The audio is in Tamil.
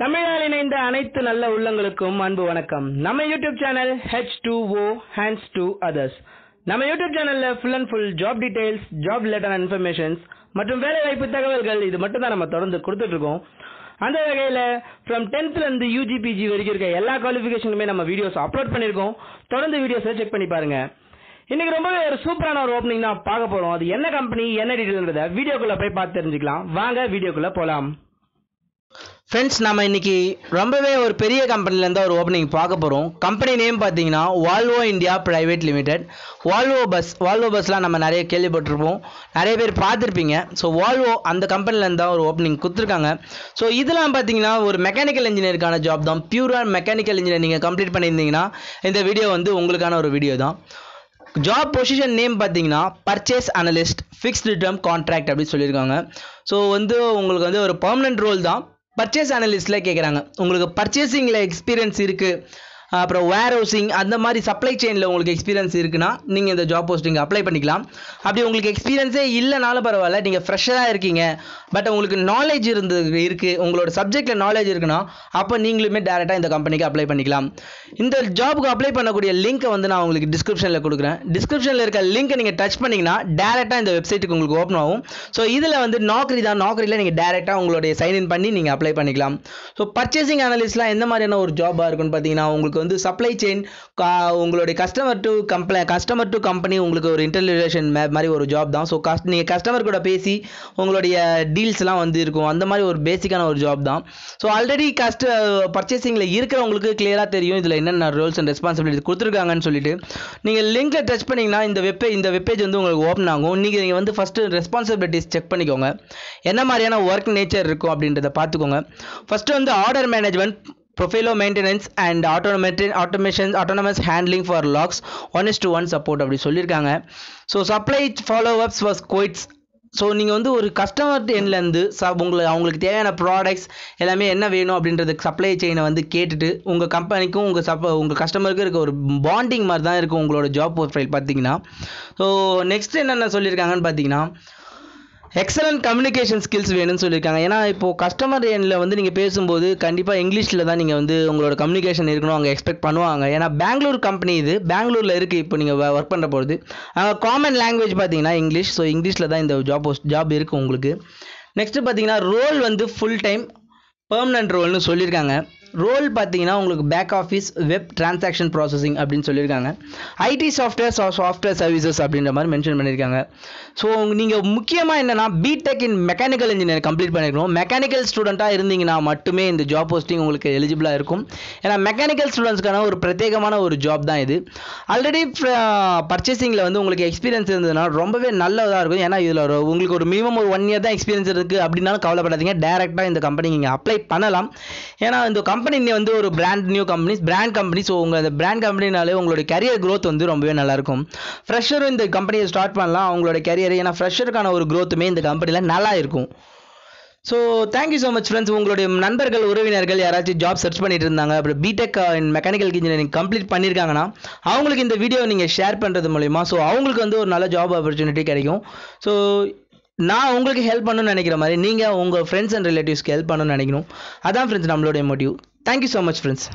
தமிழால் இணைந்த அனைத்து நல்ல உள்ளங்களுக்கும் அன்பு வணக்கம். நம்ம YouTube channel H two O hands to others நம்ம யூடியூப் சேனல்ல full and full job details job related informations மற்றும் வேலை வாய்ப்பு தகவல்கள் இது மட்டும் தான் நம்ம தொடர்ந்து கொடுத்துட்டு இருக்கோம் அந்த வகையில் ஃப்ரம் டென்த்ல இருந்து யூஜிபிஜி வரைக்கும் இருக்க எல்லா குவாலிஃபிகேஷனுமே நம்ம வீடியோஸ் அப்லோட் பண்ணியிருக்கோம் தொடர்ந்து வீடியோஸை செக் பண்ணி பாருங்க. இன்னைக்கு ரொம்பவே ஒரு சூப்பரான ஒரு ஓப்பனிங் தான் பார்க்க போறோம். அது என்ன கம்பெனி என்ன டீடைல்ன்றத வீடியோக்குள்ள போய் பார்த்து தெரிஞ்சுக்கலாம். வாங்க வீடியோக்குள்ள போலாம். ஃப்ரெண்ட்ஸ் நம்ம இன்னைக்கு ரொம்பவே ஒரு பெரிய கம்பெனிலேருந்து ஒரு ஓப்பனிங் பார்க்க போகிறோம் கம்பெனி நேம் பார்த்தீங்கன்னா Volvo India private limited Volvo bus Volvo பஸ்லாம் நம்ம நிறைய கேள்விப்பட்டிருப்போம். நிறைய பேர் பார்த்துருப்பீங்க. ஸோ வால்வோ அந்த கம்பெனிலேருந்து தான் ஒரு ஓப்பனிங் கொடுத்துருக்காங்க. ஸோ இதெல்லாம் பார்த்தீங்கன்னா ஒரு மெக்கானிக்கல் இன்ஜினியருக்கான ஜாப் தான். பியூராக மெக்கானிக்கல் இன்ஜினியர் நீங்கள் கம்ப்ளீட் பண்ணியிருந்தீங்கன்னா இந்த வீடியோ வந்து உங்களுக்கான ஒரு வீடியோ தான். ஜாப் பொசிஷன் நேம் பார்த்தீங்கன்னா purchase analyst fixed term contract அப்படின்னு சொல்லியிருக்காங்க. ஸோ வந்து உங்களுக்கு வந்து ஒரு பர்மனெண்ட் ரோல் தான். பர்ச்சேஸ் அனலிஸ்ட்டில் கேட்குறாங்க உங்களுக்கு பர்ச்சேசிங்கில் எக்ஸ்பீரியன்ஸ் இருக்குது அப்புறம் வேர் ஹவுசிங் அந்த மாதிரி சப்ளை செயினில் உங்களுக்கு எக்ஸ்பீரியன்ஸ் இருக்குன்னா நீங்கள் இந்த ஜாப் போஸ்டிங் அப்ளை பண்ணிக்கலாம். அப்படி உங்களுக்கு எக்ஸ்பீரியன்ஸே இல்லைனாலும் பரவாயில்ல நீங்கள் ஃப்ரெஷராக இருக்கீங்க. பட் உங்களுக்கு நாலேஜ் இருந்து இருக்குது உங்களோட சப்ஜெக்டில் நாலேஜ் இருக்குன்னா அப்போ நீங்களுமே டேரெக்டாக இந்த கம்பெனிக்கு அப்ளை பண்ணிக்கலாம். இந்த ஜாபுக்கு அப்ளை பண்ணக்கூடிய லிங்க்கை வந்து நான் உங்களுக்கு டிஸ்கிரிப்ஷனில் கொடுக்குறேன். டிஸ்கிரிப்ஷனில் இருக்க லிங்க்கை நீங்கள் டச் பண்ணிங்கன்னா டேரெக்டாக இந்த வெப்சைட்டுக்கு உங்களுக்கு ஓப்பன் ஆகும். ஸோ இதில் வந்து நாக்ரி தான். நாக்ரியில் நீங்கள் டேரெக்டாக உங்களுடைய சைன்இன் பண்ணி நீங்கள் அப்ளை பண்ணிக்கலாம். ஸோ பர்ச்சேசிங் அனலிஸ்ட்லாம் எந்த மாதிரியான ஒரு ஜாபாக இருக்குன்னு பார்த்தீங்கன்னா உங்களுக்கு வந்து சப்ளை செயின் உங்களுடைய customer to comply customer to company உங்களுக்கு ஒரு இன்டர்லேஷன் மாதிரி ஒரு ஜாப் தான். ஸோ கஸ்ட் நீங்கள் கஸ்டமர் கூட பேசி உங்களுடைய டீல்ஸ்லாம் வந்து இருக்கும். அந்த மாதிரி ஒரு பேசிக்கான ஒரு ஜாப் தான். ஸோ ஆல்ரெடி கஸ்ட் பர்ச்சேசிங்கில் இருக்கிறவங்களுக்கு கிளியராக தெரியும் இதில் என்னென்ன ரோல்ஸ் அண்ட் ரெஸ்பான்சிபிலிட்டி கொடுத்துருக்காங்கன்னு சொல்லிட்டு. நீங்கள் லிங்கில் டச் பண்ணிங்கன்னா இந்த வெப்பே இந்த வெப்பேஜ் வந்து உங்களுக்கு ஓப்பன் ஆகும். நீங்கள் நீங்கள் வந்து ஃபஸ்ட்டு ரெஸ்பான்சிபிலிட்டிஸ் செக் பண்ணிக்கோங்க. என்ன மாதிரியான ஒர்க் நேச்சர் இருக்கும் அப்படின்றத பார்த்துக்கோங்க. ஃபஸ்ட்டு வந்து order management ப்ரொஃபைலோ maintenance and automatic automation autonomous handling for logs one is to one support அப்படி சொல்லியிருக்காங்க. So supply follow ups was quotes so நீங்கள் வந்து ஒரு கஸ்டமர் எண்ட்லேருந்து ச உங்களை அவங்களுக்கு தேவையான ப்ராடக்ட்ஸ் எல்லாமே என்ன வேணும் அப்படின்றதுக்கு சப்ளை செயினை வந்து கேட்டுட்டு உங்கள் கம்பெனிக்கும் உங்கள் சப் உங்கள் கஸ்டமருக்கும் இருக்க ஒரு பாண்டிங் மாதிரி தான் இருக்கும் உங்களோட ஜாப் ப்ரொஃபைல் பார்த்தீங்கன்னா. ஸோ நெக்ஸ்ட் என்னென்ன சொல்லியிருக்காங்கன்னு பார்த்தீங்கன்னா எக்ஸலண்ட் கம்யூனிகேஷன் ஸ்கில்ஸ் வேணும்னு சொல்லியிருக்காங்க. ஏன்னா இப்போது கஸ்டமர் எண்ணில் வந்து நீங்கள் பேசும்போது கண்டிப்பாக இங்கிலீஷில் தான் நீங்கள் வந்து உங்களோட கம்யூனிகேஷன் இருக்கணும். அவங்க எக்ஸ்பெக்ட் பண்ணுவாங்க. ஏன்னா பெங்களூர் கம்பெனி இது. பெங்களூரில் இருக்குது இப்போ நீங்கள் ஒர்க் பண்ணுற போகிறது அங்கே காமன் லாங்குவேஜ் பார்த்தீங்கன்னா இங்கிலீஷ் ஸோ இங்கிலீஷில் தான் இந்த ஜாப் ஜாப் இருக்குது உங்களுக்கு. நெக்ஸ்ட்டு பார்த்தீங்கன்னா ரோல் வந்து ஃபுல் டைம் பெர்மனன்ட் ரோல்னு சொல்லியிருக்காங்க. ரோல் பார்த்தீங்கன்னா உங்களுக்கு back office web transaction processing அப்படின்னு சொல்லியிருக்காங்க. ஐடி சாஃப்ட்வேர் சாஃப்ட்வேர் சர்வீசஸ் அப்படின்ற மாதிரி மென்ஷன் பண்ணியிருக்காங்க. ஸோ நீங்கள் முக்கியமாக என்னென்னா BTech in mechanical engineer complete பண்ணியிருக்கணும் மெக்கானிக்கல் ஸ்டூடெண்ட்டாக இருந்தீங்கன்னா மட்டுமே இந்த ஜாப் போஸ்டிங் உங்களுக்கு எலிஜிபிளாக இருக்கும். ஏன்னா மெக்கானிக்கல் ஸ்டூடெண்ட்ஸ்க்கான ஒரு பிரத்யேகமான ஒரு ஜாப் தான் இது. ஆல்ரெடி பர்ச்சேசிங்கில் வந்து உங்களுக்கு எக்ஸ்பீரியன்ஸ் இருந்ததுன்னா ரொம்பவே நல்லதாக இருக்கும். ஏன்னா இதில் ஒரு உங்களுக்கு ஒரு மினிமம் ஒரு ஒன் இயர் தான் எக்ஸ்பீரியன்ஸ் இருக்குது அப்படின்னாலும் கவலைப்படாதீங்க. டேரெக்டாக இந்த கம்பெனி நீங்கள் அப்ளை பண்ணலாம். ஏன்னா இந்த கம்பெனி வந்து ஒரு brand new companies brand company so உங்கள் அந்த பிராண்ட் கம்பெனினாலே உங்களுடைய கரியர் க்ரோத் வந்து ரொம்பவே நல்லாயிருக்கும். ஃப்ரெஷரும் இந்த கம்பெனியை ஸ்டார்ட் பண்ணலாம். அவங்களோட கரியர் ஏன்னா ஃப்ரெஷருக்கான ஒரு க்ரோத்துமே இந்த கம்பெனியில் நல்லா இருக்கும் so thank you so much friends உங்களுடைய நண்பர்கள் உறவினர்கள் யாராச்சும் ஜாப் சர்ச் பண்ணிட்டு இருந்தாங்க அப்புறம் BTech in mechanical engineering complete பண்ணியிருக்காங்கன்னா அவங்களுக்கு இந்த வீடியோ நீங்கள் ஷேர் பண்ணுறது மூலிமா ஸோ அவங்களுக்கு வந்து ஒரு நல்ல ஜாப் ஆப்பர்ச்சுனிட்டி கிடைக்கும். ஸோ நான் உங்களுக்கு ஹெல்ப் பண்ணணும்னு நினைக்கிற மாதிரி நீங்கள் உங்கள் ஃப்ரெண்ட்ஸ் அண்ட் ரிலேட்டிவ்ஸ்க்கு ஹெல்ப் பண்ணணும்னு நினைக்கணும். அதான் ஃப்ரெண்ட்ஸ் நம்மளுடைய motive thank you so much friends